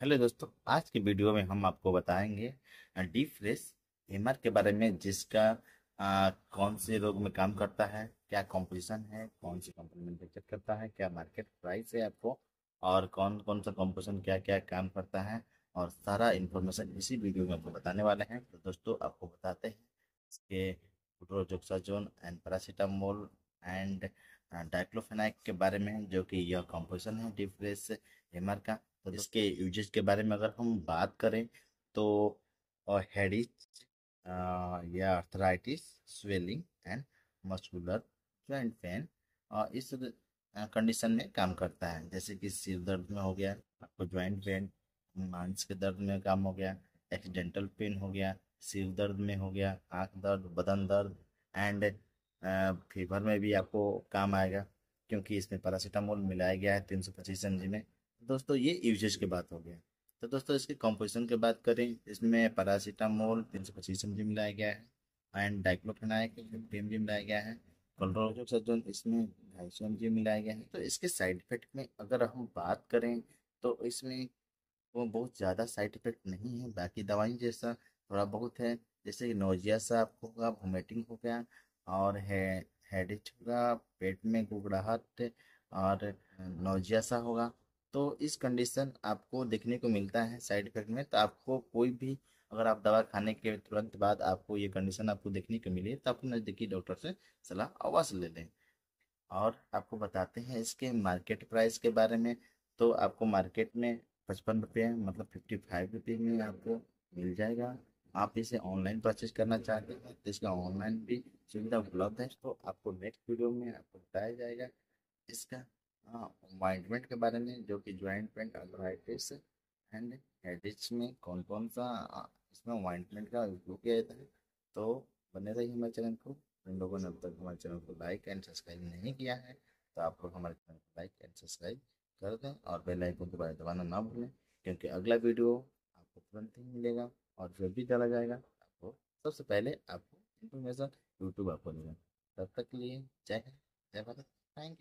Hello दोस्तों आज की वीडियो में हम आपको बताएँगे डी फ्रेश एमआर के बारे में जिसका आ, कौन से रोग में काम करता है क्या कॉम्पोजिशन है कौन सी कंपनी मैन्युफैक्चर करता है क्या मार्केट प्राइस है आपको और कौन कौन सा कॉम्पोजिशन क्या क्या काम करता है और सारा इन्फॉर्मेशन इसी वीडियो में आपको बताने वाले हैं। तो दोस्तों आपको बताते हैं इसके जोन एंड पैरासीटामोल एंड डाइक्लोफेनाइक के बारे में जो कि यह कॉम्पोजिशन है डी फ्रेश एमआर का। इसके यूजेस के बारे में अगर हम बात करें तो हेडिच या arthritis swelling and muscular joint pain इस कंडीशन में काम करता है। जैसे कि सिर दर्द में हो गया आपको जॉइंट पेन मांस के दर्द में काम हो गया एक्सीडेंटल पेन हो गया सिर दर्द में हो गया आँख दर्द बदन दर्द एंड फीवर में भी आपको काम आएगा क्योंकि इसमें पैरासीटामोल मिलाया गया है तीन सौ पच्चीस एम में। दोस्तों, ये यूजेज की बात हो गया। तो दोस्तों, इसके कॉम्पोजिशन की बात करें, इसमें पैरासीटामोल तीन सौ पच्चीस एम जी मिलाया गया है and diclofenac fifty M G मिलाया गया है। क्लोरोजोक्साजोन इसमें ढाई सौ एम जी मिलाया गया है। तो इसके साइड इफ़ेक्ट में अगर हम बात करें तो इसमें वो बहुत ज़्यादा साइड इफ़ेक्ट नहीं है। बाकी दवाई जैसा थोड़ा बहुत है, जैसे नोजिया सा आपको होगा वोमिटिंग हो गया और है हेडिच होगा, पेट में गुगड़ाहट और नोजिया सा होगा। तो इस कंडीशन आपको देखने को मिलता है साइड इफ़ेक्ट में तो आपको कोई भी अगर आप दवा खाने के तुरंत बाद आपको ये कंडीशन आपको देखने को मिले तो आप नज़दीकी डॉक्टर से सलाह अवश्य ले लें। और आपको बताते हैं इसके मार्केट प्राइस के बारे में तो आपको मार्केट में पचपन रुपये मतलब फिफ्टी फाइव रुपये में आपको मिल जाएगा। आप इसे ऑनलाइन परचेज करना चाहते हैं तो इसका ऑनलाइन भी सुविधा उपलब्ध है तो आपको नेक्स्ट वीडियो में आपको बताया जाएगा इसका ऑइंटमेंट के बारे में, जो कि joint pain arthritis and headache में कौन कौन सा इसमें ऑइंटमेंट का उपयोग किया जाता है। तो बने रहिए हमारे चैनल को। जिन लोगों ने अब तक हमारे चैनल को लाइक एंड सब्सक्राइब नहीं किया है तो आप लोग हमारे चैनल को लाइक एंड सब्सक्राइब कर दें और बेल आइकन बारे में दबाना ना भूलें, क्योंकि अगला वीडियो आपको तुरंत ही मिलेगा और जब भी चला जाएगा, आपको सबसे पहले आपको इन्फॉर्मेशन यूट्यूब आपको देगा तब तक के लिए जय हिंद, जय भारत। Thank you